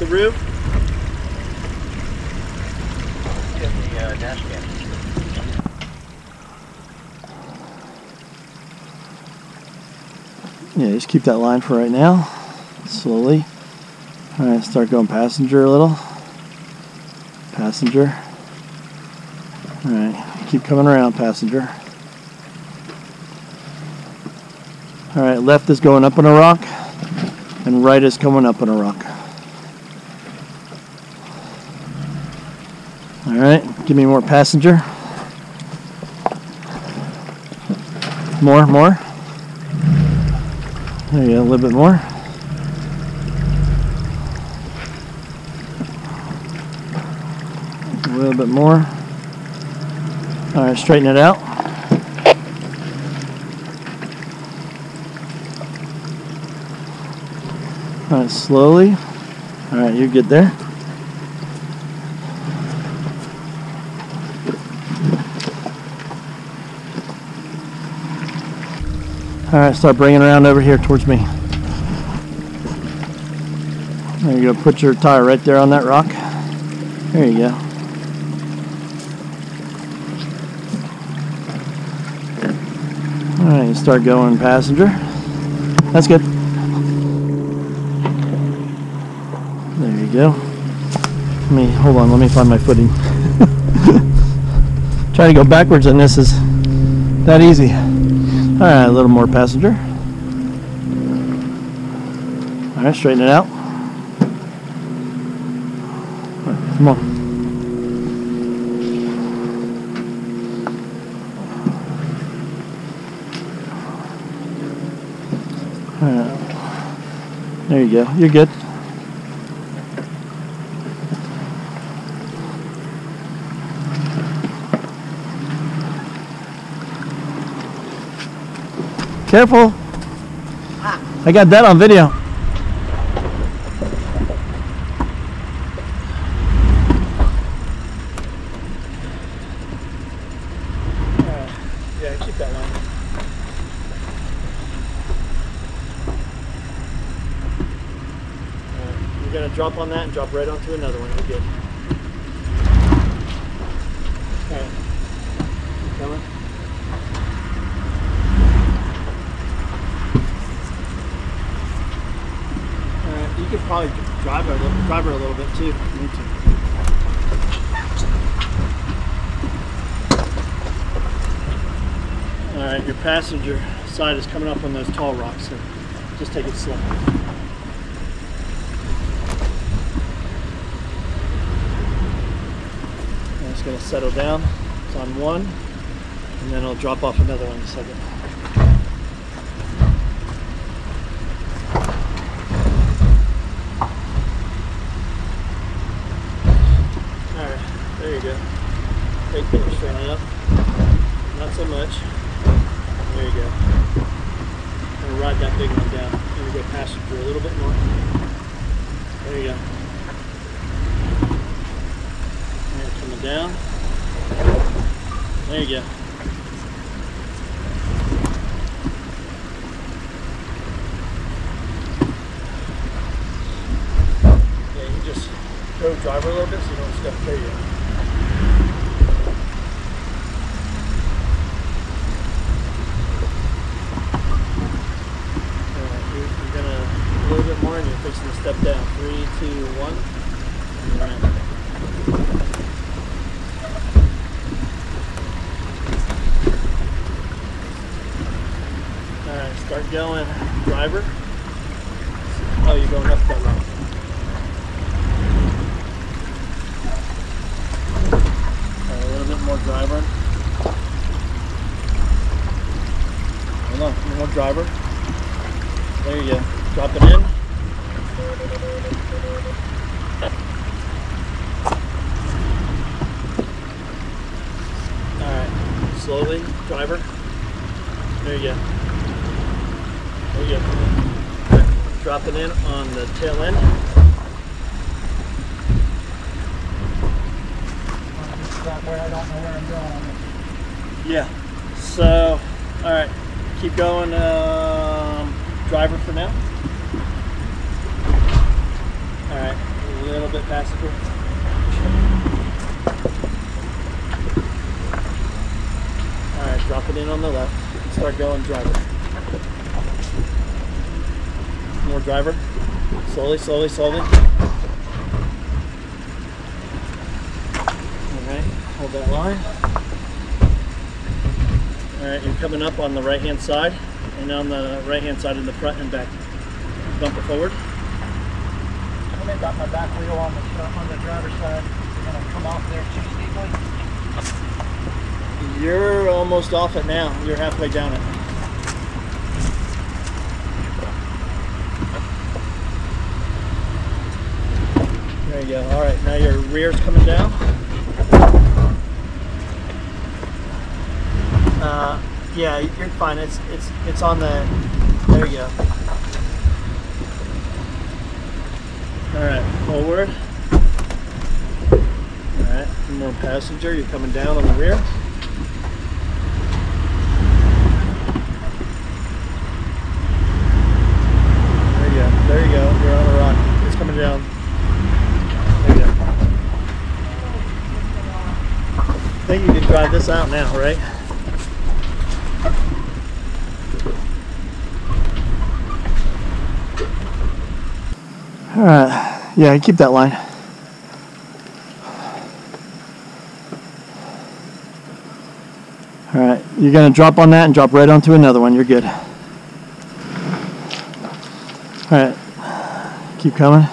The roof? The uh, dash cam. Yeah, just keep that line for right now. Slowly. All right, start going passenger a little. Passenger. All right, keep coming around, passenger. All right, left is going up on a rock, and right is coming up on a rock. All right, give me more passenger. More, more. There you go, a little bit more. A little bit more. All right, straighten it out. All right, slowly. All right, you get there. All right, start bringing around over here towards me. There you go. Put your tire right there on that rock. There you go. All right, start going passenger. That's good. There you go. Let me hold on. Let me find my footing. Trying to go backwards on this is that easy. All right, a little more passenger. All right, straighten it out. Right, come on. There you go. You're good. Careful. I got that on video. Drop on that and drop right onto another one. You're good. Alright. Keep coming. Alright, you could probably dr- drive a little- drive her a little bit too. if you need to. All right, your passenger side is coming up on those tall rocks, so just take it slow. And it's going to settle down. It's on one, and then it'll drop off another one in a second. All right, there you go. Take it, straighten it up. Not so much. There you go. I'm gonna ride that big one down. I'm gonna go passenger a little bit more. There you go. And coming down. There you go. Yeah, you just go driver a little bit so you don't step there you. Alright, you're, you're gonna a little bit more and you're fixing to step down. Three, two, one. Alright. Alright, start going. Driver. Oh, you're going up that. Alright, a little bit more driver. Hold on, more driver. There you go. Drop it in. Alright. Slowly, driver. There you go. There you go. Alright, Drop it in on the tail end. Yeah. So, alright. Keep going, um, driver for now. Alright. a little bit faster. All right, drop it in on the left. Start going driver. Driver. Slowly, slowly, slowly. All right, hold that line. All right, you're coming up on the right hand side and on the right hand side in the front and back. Bump it forward. Me got my back wheel on the, on the driver's side. Gonna come off there too steeply. You're almost off it now. You're halfway down it. There you go. All right, now your rear's coming down. Uh, yeah, you're fine. It's it's it's on the. There you go. All right, forward. All right, more passenger. You're coming down on the rear. There you go. There you go. You're on a rock. It's coming down. There you go. I drive this out now, right? All right. Yeah, keep that line. All right. You're to drop on that and drop right onto another one. You're good. All right. Keep coming.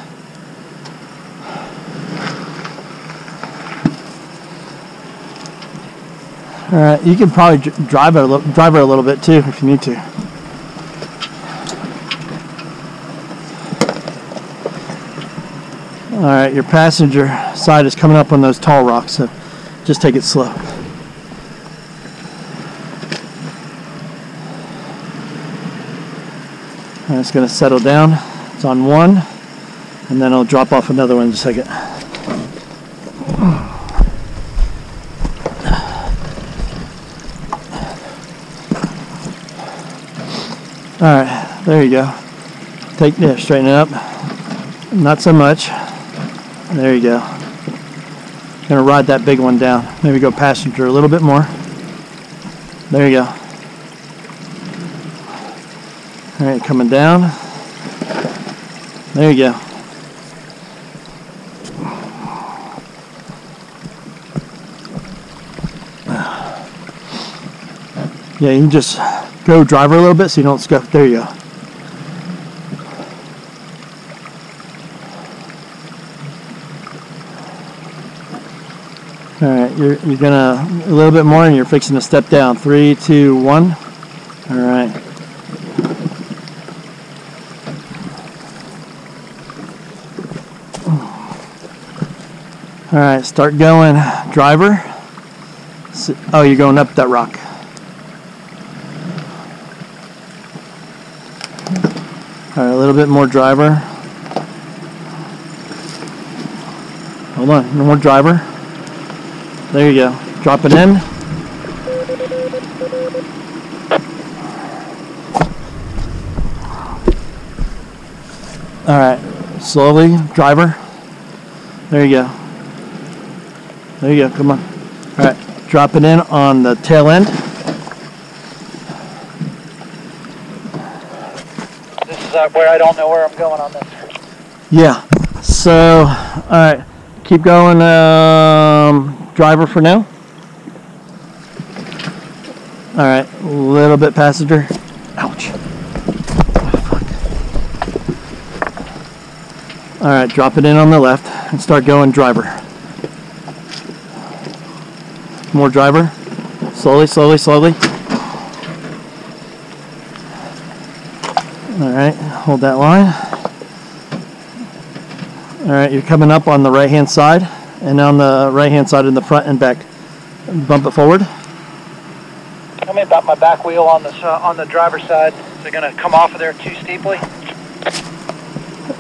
All right. You can probably drive her a little, drive her a little bit too if you need to. All right, your passenger side is coming up on those tall rocks, so just take it slow. And it's going to settle down. It's on one, and then I'll drop off another one in a second. All right, there you go. Take this, straighten it up. Not so much. There you go. Gonna ride that big one down. Maybe go passenger a little bit more. There you go. All right, coming down. There you go. Yeah, you can just go driver a little bit so you don't scuff. There you go. All right, you're, you're gonna a little bit more, and you're fixing to step down. Three, two, one. All right. All right, start going, driver. Oh, you're going up that rock. All right, a little bit more driver. Hold on, no more driver. There you go. Drop it in. All right, slowly, driver. There you go. There you go. Come on. All right, drop it in on the tail end. This is uh, where I don't know where I'm going on this. Yeah. So, all right, keep going. Um, driver for now. All right, a little bit passenger. Ouch. Oh, fuck. All right, drop it in on the left and start going driver. More driver. Slowly, slowly, slowly. All right, hold that line. All right, you're coming up on the right hand side, and on the right hand side in the front and back. Bump it forward. Tell me about my back wheel on the s- on the driver's side. Is it gonna come off of there too steeply?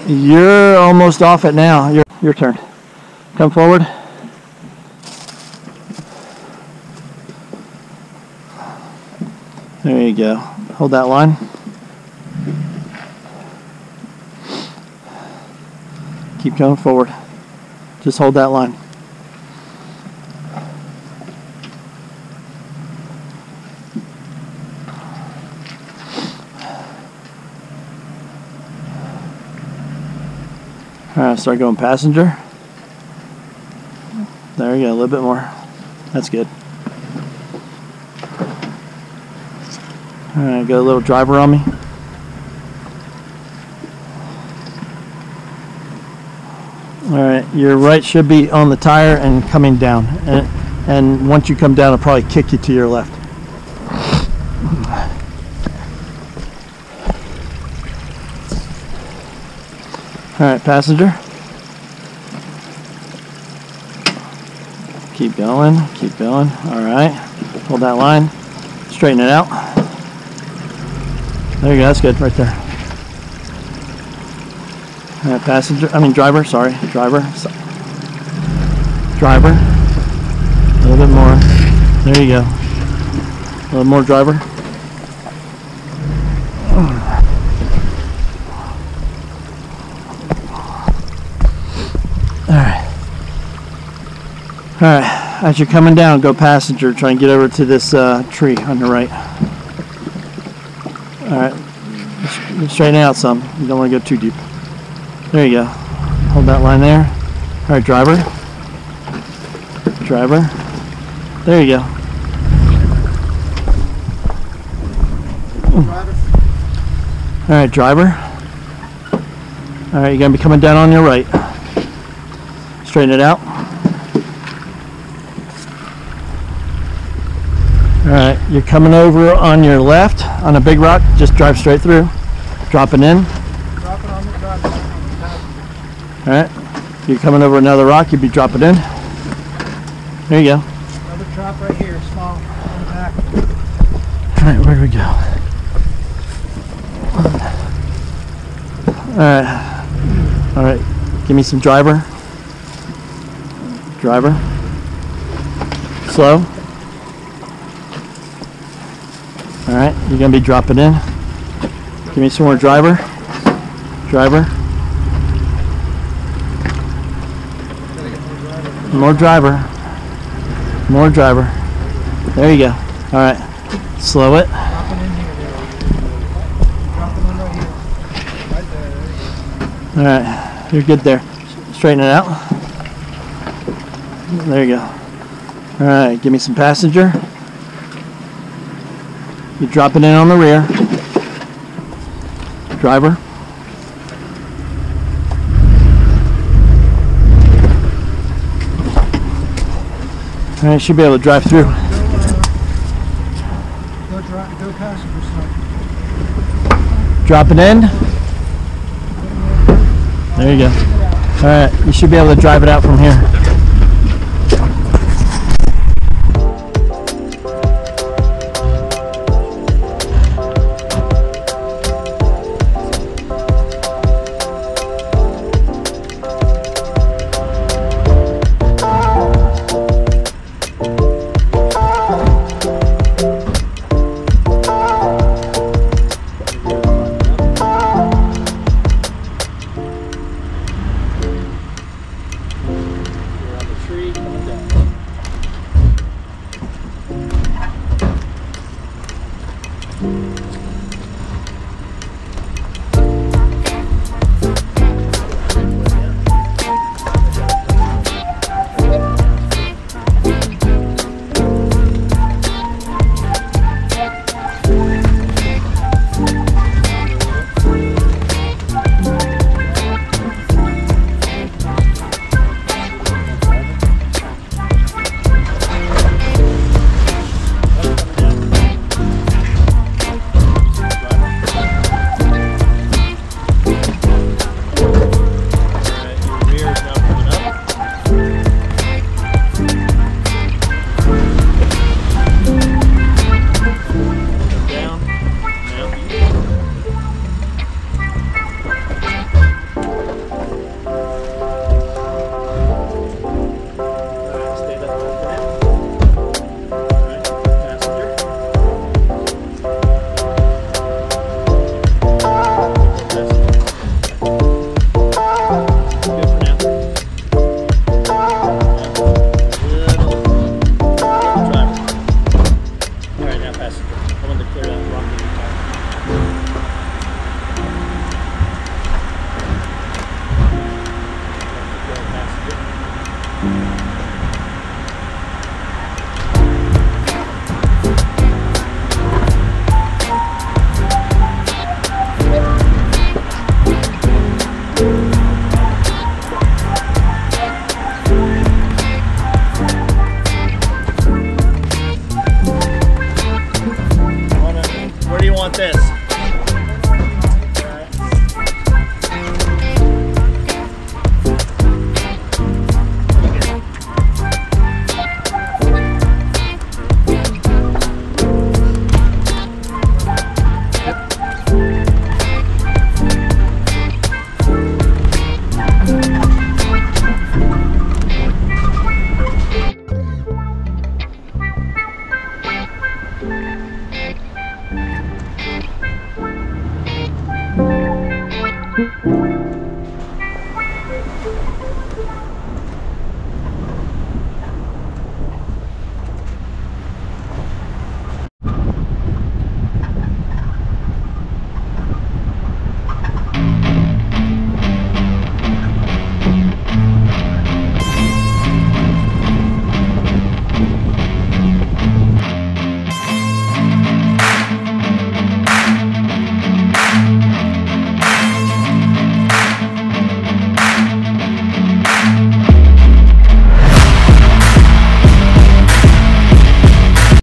You're almost off it now. Your your turn. Come forward. There you go. Hold that line. Keep going forward. Just hold that line. All right, start going passenger. There you go, a little bit more. That's good. All right, got a little driver on me. All right, your right should be on the tire and coming down. And, and once you come down, it'll probably kick you to your left. All right, passenger. Keep going, keep going. All right, hold that line. Straighten it out. There you go, that's good right there. Right, passenger, I mean driver, sorry, driver. So- Driver. A little bit more. There you go. A little more driver. All right. All right, as you're coming down, go passenger. Try and get over to this uh, tree on the right. All right, straighten out some. You don't want to go too deep. There you go. Hold that line there. All right, driver. Driver. There you go. All right, driver. All right, you're gonna be coming down on your right. Straighten it out. All right, you're coming over on your left on a big rock. Just drive straight through. Dropping in. Drop it on the driver. All right. You're coming over another rock. You'd be dropping in. There you go. Another drop right here, small, on the back. All right, where do we go? All right. All right. Give me some driver. Driver. Slow. All right. You're gonna be dropping in. Give me some more driver. Driver. More driver. More driver. There you go. All right. Slow it. You All right, you're good there. Straighten it out. There you go. All right, give me some passenger. You're dropping in on the rear. Driver. All right, should be able to drive through. go. Go drive, go passenger side. Dropping in. There you go. All right, you should be able to drive it out from here.